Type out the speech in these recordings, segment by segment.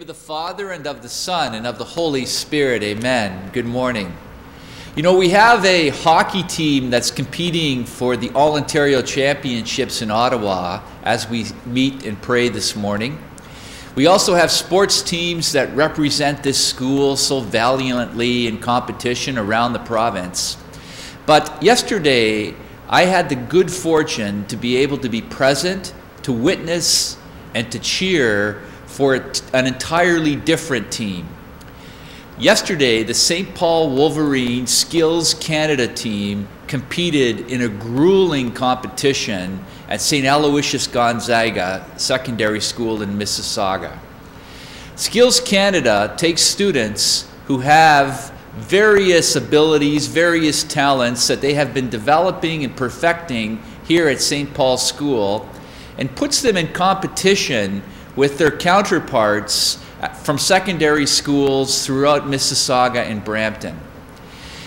name of the Father and of the Son and of the Holy Spirit, amen. Good morning. You know, we have a hockey team that's competing for the All Ontario Championships in Ottawa as we meet and pray this morning. We also have sports teams that represent this school so valiantly in competition around the province. But yesterday, I had the good fortune to be able to be present, to witness, and to cheer for an entirely different team. Yesterday, the St. Paul Wolverine Skills Canada team competed in a grueling competition at St. Aloysius Gonzaga Secondary School in Mississauga. Skills Canada takes students who have various abilities, various talents that they have been developing and perfecting here at St. Paul's School and puts them in competition with their counterparts uh, from secondary schools throughout Mississauga and Brampton.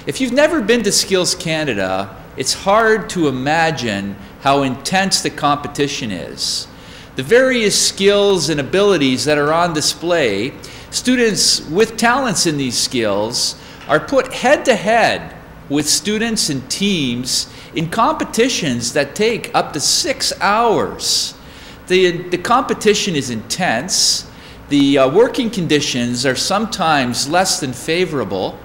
If you've never been to Skills Canada, it's hard to imagine how intense the competition is. The various skills and abilities that are on display, students with talents in these skills are put head to head with students and teams in competitions that take up to six hours. The, the competition is intense. The uh, working conditions are sometimes less than favorable.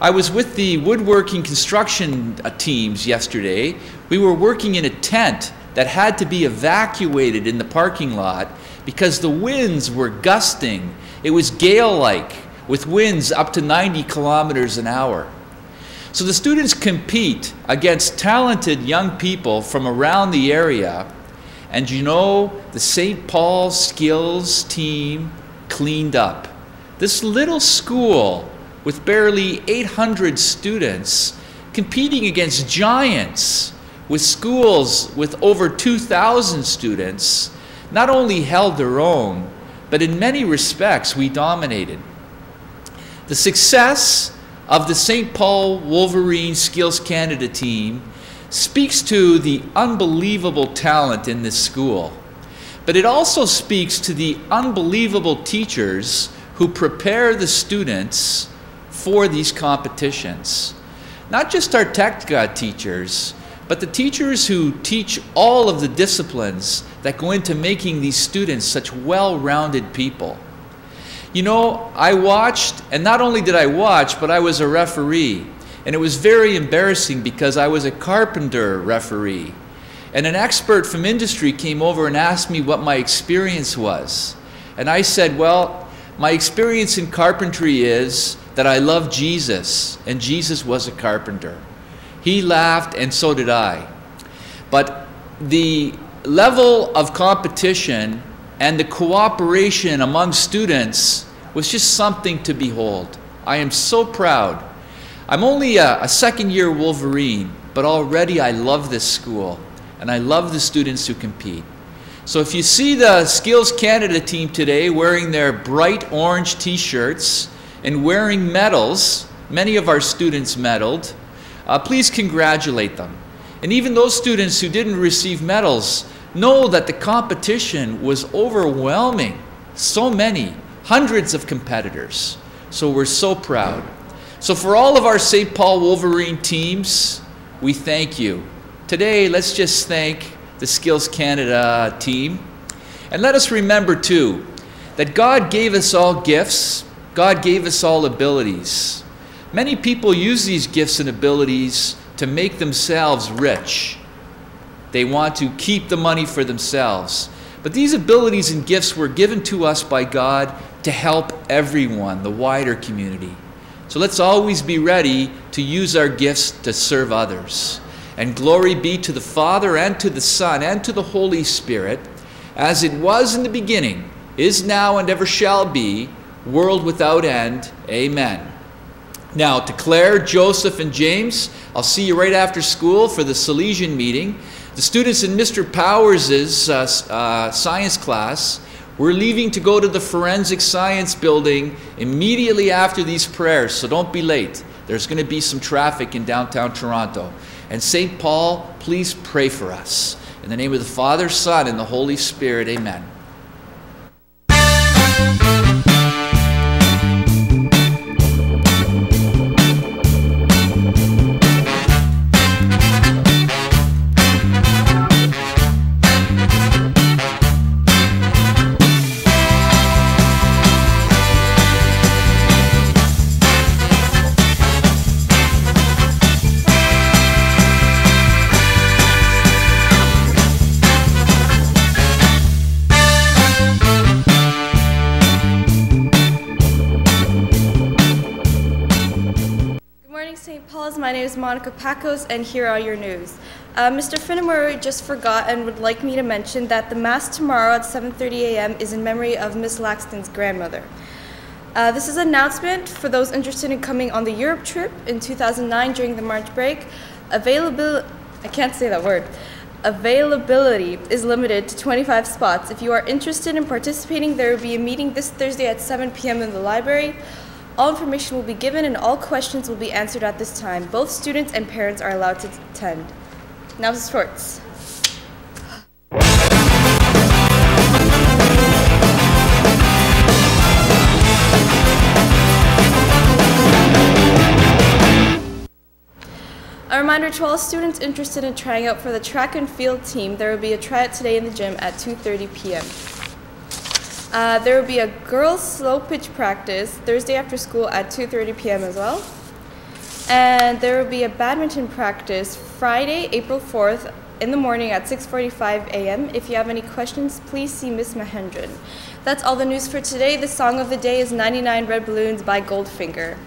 I was with the woodworking construction uh, teams yesterday. We were working in a tent that had to be evacuated in the parking lot because the winds were gusting. It was gale like with winds up to 90 kilometers an hour. So the students compete against talented young people from around the area and you know, the St. Paul Skills team cleaned up. This little school with barely 800 students competing against giants with schools with over 2,000 students not only held their own, but in many respects we dominated. The success of the St. Paul Wolverine Skills Canada team speaks to the unbelievable talent in this school, but it also speaks to the unbelievable teachers who prepare the students for these competitions. Not just our TechGA teachers, but the teachers who teach all of the disciplines that go into making these students such well-rounded people. You know, I watched, and not only did I watch, but I was a referee and it was very embarrassing because I was a carpenter referee. And an expert from industry came over and asked me what my experience was. And I said, well, my experience in carpentry is that I love Jesus, and Jesus was a carpenter. He laughed, and so did I. But the level of competition and the cooperation among students was just something to behold. I am so proud I'm only a, a second year Wolverine, but already I love this school and I love the students who compete. So if you see the Skills Canada team today wearing their bright orange t-shirts and wearing medals, many of our students medaled, uh, please congratulate them. And even those students who didn't receive medals know that the competition was overwhelming. So many, hundreds of competitors. So we're so proud. So for all of our St. Paul Wolverine teams, we thank you. Today, let's just thank the Skills Canada team. And let us remember, too, that God gave us all gifts. God gave us all abilities. Many people use these gifts and abilities to make themselves rich. They want to keep the money for themselves. But these abilities and gifts were given to us by God to help everyone, the wider community. So let's always be ready to use our gifts to serve others. And glory be to the Father and to the Son and to the Holy Spirit, as it was in the beginning, is now, and ever shall be, world without end. Amen. Now, to Claire, Joseph, and James, I'll see you right after school for the Salesian meeting. The students in Mr. Powers' uh, uh, science class we're leaving to go to the forensic science building immediately after these prayers, so don't be late. There's going to be some traffic in downtown Toronto. And St. Paul, please pray for us. In the name of the Father, Son, and the Holy Spirit, amen. My name is Monica Pacos, and here are your news. Uh, Mr. Finnemore just forgot and would like me to mention that the Mass tomorrow at 7.30 a.m. is in memory of Miss Laxton's grandmother. Uh, this is an announcement for those interested in coming on the Europe trip in 2009 during the March break. Available, I can't say that word. Availability is limited to 25 spots. If you are interested in participating, there will be a meeting this Thursday at 7 p.m. in the library. All information will be given and all questions will be answered at this time. Both students and parents are allowed to attend. Now to sports. A reminder to all students interested in trying out for the track and field team, there will be a tryout today in the gym at 2.30 p.m. Uh, there will be a girls slow pitch practice Thursday after school at 2.30 p.m. as well. And there will be a badminton practice Friday, April 4th in the morning at 6.45 a.m. If you have any questions, please see Miss Mahendran. That's all the news for today. The song of the day is 99 Red Balloons by Goldfinger.